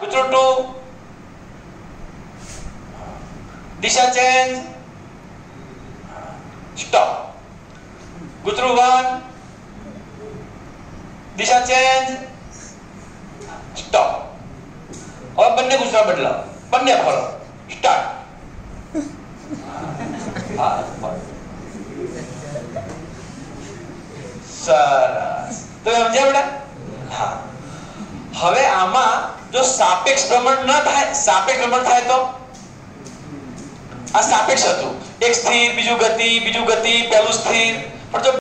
Kutro to. bisa change. Stop. Kutro one. bisa change. Stop. Orang benda kusra berdala. Benda apa lo? Start. Saras. Tuh yang jawab dah? હવે આમાં જો સાપેક્ષ ભ્રમણ ન થાય સાપેક્ષ ભ્રમણ થાય તો આ સાપેક્ષ હતું એક સ્થિર બીજું ગતિ બીજું ગતિ પેલું સ્થિર પણ જો